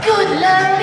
Good luck.